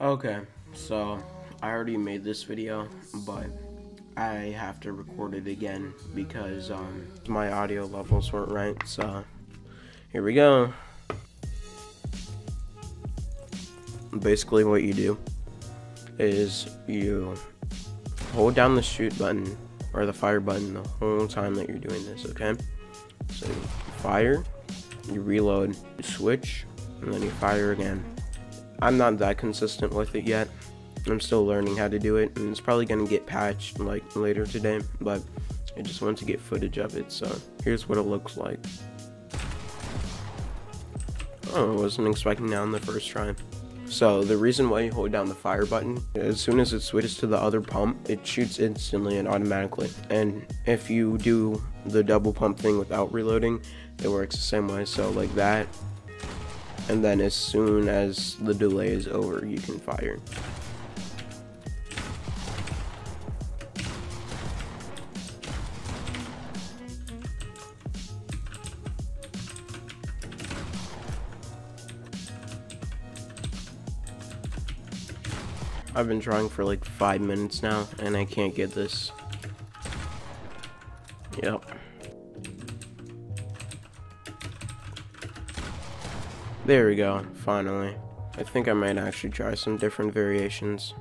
Okay, so I already made this video, but I have to record it again because um, my audio levels weren't right. So here we go. Basically, what you do is you hold down the shoot button or the fire button the whole time that you're doing this, okay? So you fire, you reload, you switch, and then you fire again. I'm not that consistent with it yet. I'm still learning how to do it, and it's probably gonna get patched like later today, but I just wanted to get footage of it, so here's what it looks like. Oh, I wasn't expecting that on the first try. So the reason why you hold down the fire button, as soon as it switches to the other pump, it shoots instantly and automatically. And if you do the double pump thing without reloading, it works the same way. So like that, and then as soon as the delay is over, you can fire. I've been trying for like five minutes now, and I can't get this. Yep. There we go, finally. I think I might actually try some different variations.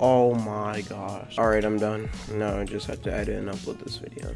Oh my gosh. Alright, I'm done. Now I just have to edit and upload this video.